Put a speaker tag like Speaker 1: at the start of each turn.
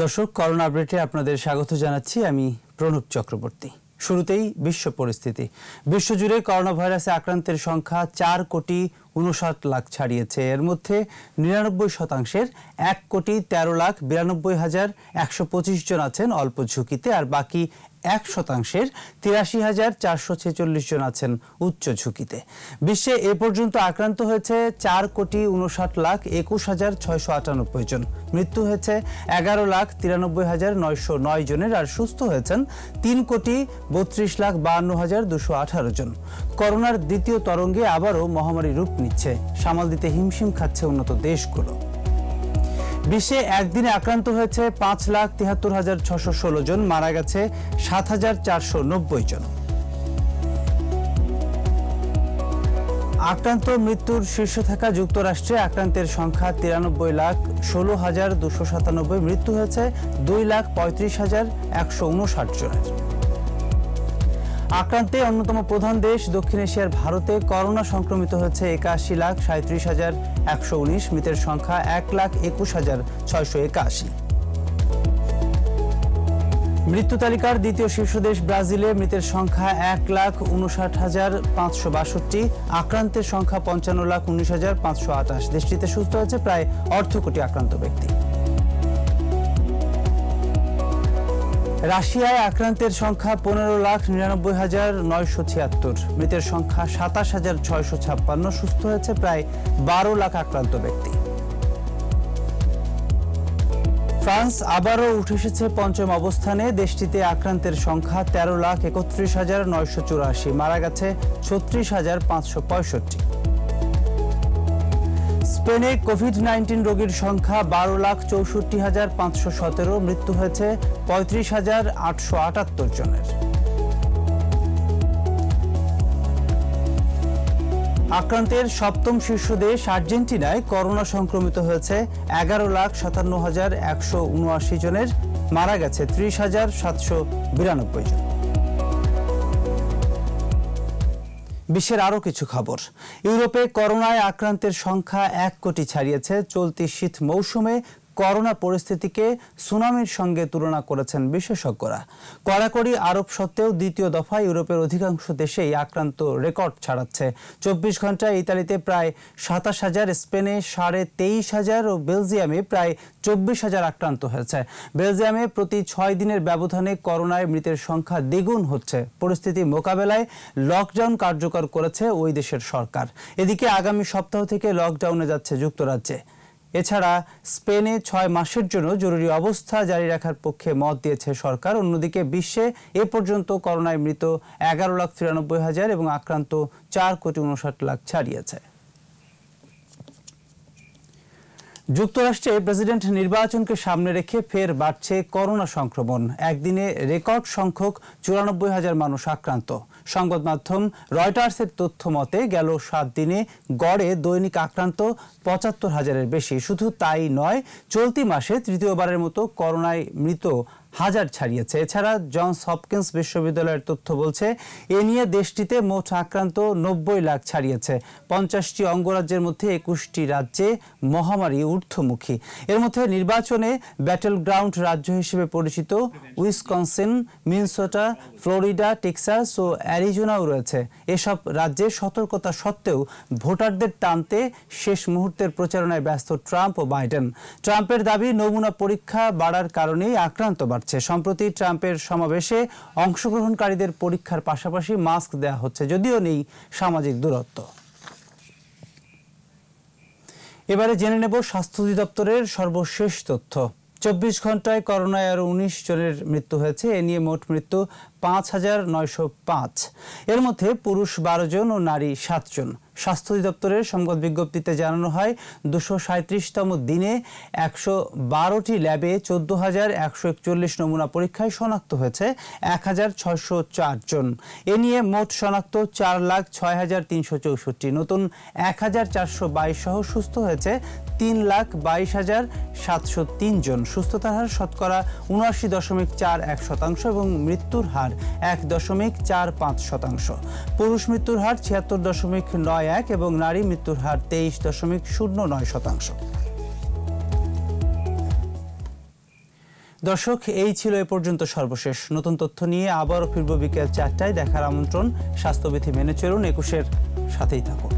Speaker 1: দর্শক, করোনা আপডেটে আপনাদের স্বাগত জানাচ্ছি আমি প্রণব চক্রবর্তী। শুরুতেই বিশ্ব পরিস্থিতি। বিশ্বজুড়ে করোনা ভাইরাসে আক্রান্তের সংখ্যা চার কোটি উনষাট লাখ ছাড়িয়েছে। এর মধ্যে নিরানব্বই শতাংশের এক কোটি তেরো লাখ বিরানব্বই হাজার একশো পঁচিশ জন আছেন অল্প ঝুঁকিতে, আর বাকি এক শতাংশের তিরাশি হাজার চারশো ছেচল্লিশ জন আছেন উচ্চ ঝুঁকিতে। বিশ্বে এ পর্যন্ত আক্রান্ত হয়েছে চার কোটি উনষাট লাখ একুশ হাজার ছয়শো আটানব্বই জন। মৃত্যু হয়েছে এগারো লাখ তিরানব্বই হাজার নয়শো নয় জনের, আর সুস্থ হয়েছেন তিন কোটি বত্রিশ লাখ বাহান্ন হাজার দুশো আঠারো জন। করোনার দ্বিতীয় তরঙ্গে আবারও মহামারী রূপ নিচ্ছে। সামাল দিতে হিমশিম খাচ্ছে উন্নত দেশগুলো। বিশ্বে একদিনে আক্রান্ত হয়েছে পাঁচ লাখ তিয়াত্তর হাজার ছশো ষোলো জন, মারা গেছে সাত হাজার চারশো নব্বই জন। আক্রান্ত মৃত্যুর শীর্ষে থাকা যুক্তরাষ্ট্রে আক্রান্তের সংখ্যা তিরানব্বই লাখ ষোলো হাজার দুশো সাতানব্বই, মৃত্যু হয়েছে দুই লাখ পঁয়ত্রিশ হাজার একশো উনষাট জনের। আক্রান্তে অন্যতম প্রধান দেশ দক্ষিণ এশিয়ার ভারতে করোনা সংক্রমিত হয়েছে একাশি লাখ সাঁত্রিশ হাজার একশো উনিশ, মৃতের সংখ্যা এক লাখ একুশ হাজার ছয়শো একাশি। মৃত্যু তালিকার দ্বিতীয় শীর্ষ দেশ ব্রাজিলে মৃতের সংখ্যা এক লাখ উনষাট হাজার পাঁচশো বাষট্টি, আক্রান্তের সংখ্যা পঞ্চান্ন লাখ উনিশ হাজার পাঁচশো আঠাশ। দেশটিতে সুস্থ হয়েছে প্রায় অর্ধ কোটি আক্রান্ত ব্যক্তি। রাশিয়ায় আক্রান্তের সংখ্যা পনেরো লাখ নিরানব্বই হাজার নয়শো ছিয়াত্তর। মৃতের সংখ্যা সাতাশ হাজার ছয়শো ছাপ্পান্ন। সুস্থ হয়েছে প্রায় বারো লাখ আক্রান্ত ব্যক্তি। ফ্রান্স আবারও উঠে এসেছে পঞ্চম অবস্থানে। দেশটিতে আক্রান্তের সংখ্যা তেরো লাখ একত্রিশ হাজার নয়শো চুরাশি। মারা গেছে ছত্রিশ হাজার পাঁচশো পঁয়ষট্টি। স্পেনে কোভিড নাইন্টিন রোগীর সংখ্যা বারো লাখ চৌষট্টি হাজার পাঁচশো সতেরো, মৃত্যু হয়েছে পঁয়ত্রিশ হাজার আটশো আটাত্তর জনের। আক্রান্তের সপ্তম শীর্ষ দেশ আর্জেন্টিনায় করোনা সংক্রমিত হয়েছে এগারো লাখ সাতান্ন হাজার একশো উনআশি জনের, মারা গেছে ত্রিশ হাজার সাতশো বিরানব্বই জন। বিশ্বের আরও কিছু খবর। ইউরোপে করোনায় আক্রান্তের সংখ্যা এক কোটি ছাড়িয়েছে। চলতি শীত মৌসুমে করোনা পরিস্থিতিকে সুনামির সঙ্গে তুলনা করেছেন বিশেষজ্ঞরা। কড়াকড়ি আরোপ সত্ত্বেও দ্বিতীয় দফায় ইউরোপের অধিকাংশ দেশেই আক্রান্ত রেকর্ড ছাড়াচ্ছে। চব্বিশ ঘন্টায় ইতালিতে প্রায় সাতাশ হাজার, স্পেনে সাড়ে তেইশ হাজার ও বেলজিয়ামে প্রায় চব্বিশ হাজার আক্রান্ত হয়েছে। বেলজিয়ামে প্রতি ছয় দিনের ব্যবধানে করোনায় মৃতের সংখ্যা দ্বিগুণ হচ্ছে। পরিস্থিতি মোকাবেলায় লকডাউন কার্যকর করেছে ওই দেশের সরকার। এদিকে আগামী সপ্তাহ থেকে লকডাউনে যাচ্ছে যুক্তরাজ্যে। এছাড়া স্পেনে ছয় মাসের জন্য জরুরি অবস্থা জারি রাখার পক্ষে মত দিয়েছে সরকার। অন্যদিকে বিশ্বে এ পর্যন্ত করোনায় মৃত এগারো লাখ তিরানব্বই হাজার এবং আক্রান্ত চার কোটি উনষাট লাখ ছাড়িয়েছে। যুক্তরাষ্ট্রে প্রেসিডেন্ট নির্বাচনকে সামনে রেখে ফের বাড়ছে করোনা সংক্রমণ। একদিনে রেকর্ড সংখ্যক চুরানব্বই হাজার মানুষ আক্রান্ত। সংবাদ মাধ্যম রয়টার্সের তথ্য মতে, গেল সাত দিনে গড়ে দৈনিক আক্রান্ত পঁচাত্তর হাজারের বেশি। শুধু তাই নয়, চলতি মাসে তৃতীয়বারের মতো করোনায় মৃত হাজার ছাড়িয়েছে। এছাড়া জনস হপকিন্স বিশ্ববিদ্যালয়ের তথ্য বলছে, এ নিয়ে দেশটিতে মোট আক্রান্ত নব্বই লাখ ছাড়িয়েছে। পঞ্চাশটি অঙ্গরাজ্যের মধ্যে একুশটি রাজ্যে মহামারী ঊর্ধ্বমুখী। এর মধ্যে নির্বাচনে ব্যাটেল গ্রাউন্ড রাজ্য হিসেবে পরিচিত উইসকনসিন, মিনসোটা, ফ্লোরিডা, টেক্সাস ও অ্যারিজোনাও রয়েছে। এসব রাজ্যে সতর্কতা সত্ত্বেও ভোটারদের টানতে শেষ মুহূর্তের প্রচারণায় ব্যস্ত ট্রাম্প ও বাইডেন। ট্রাম্পের দাবি নমুনা পরীক্ষা বাড়ার কারণেই আক্রান্ত বাড়ছে সম্প্রতি ট্রাম্পের সমাবেশে অংশগ্রহণকারীদের পরীক্ষার পাশাপাশি মাস্ক দেওয়া হচ্ছে, যদিও নেই সামাজিক দূরত্ব। এবারে জেনে নেব স্বাস্থ্য অধিদপ্তরের সর্বশেষ তথ্য। চব্বিশ ঘন্টায় করোনায় আরও উনিশ জনের মৃত্যু হয়েছে, এ নিয়ে মোট মৃত্যু পাঁচ হাজার নয়শো পাঁচ। এর মধ্যে পুরুষ বারো জন ও নারী সাতজন স্বাস্থ্য অধিদপ্তরের সংবাদ বিজ্ঞপ্তিতে জানানো হয়, দুশো সাঁত্রিশতম দিনে একশো বারোটি ল্যাবে চোদ্দ হাজার একশো একচল্লিশ নমুনা পরীক্ষায় শনাক্ত হয়েছে এক হাজার ছয়শো চারজন এ নিয়ে মোট শনাক্ত চার লাখ ছয় হাজার তিনশো চৌষট্টি। নতুন এক হাজার চারশো বাইশ সহ সুস্থ হয়েছে তিন লাখ বাইশ হাজার সাতশো জন। সুস্থতার হার শতকরা উনআশি দশমিক চার এক শতাংশ এবং মৃত্যুর হার এক দশমিক চার পাঁচ শতাংশ। পুরুষ মৃত্যুর হার ছিয়াত্তর দশমিক নয় এক এবং নারী মৃত্যুর হার তেইশ দশমিক শূন্য নয় শতাংশ। দর্শক, এই ছিল এ পর্যন্ত সর্বশেষ। নতুন তথ্য নিয়ে আবারও ফিরব বিকেল চারটায়। দেখার আমন্ত্রণ, স্বাস্থ্যবিধি মেনে চলুন, একুশের সাথেই থাকুন।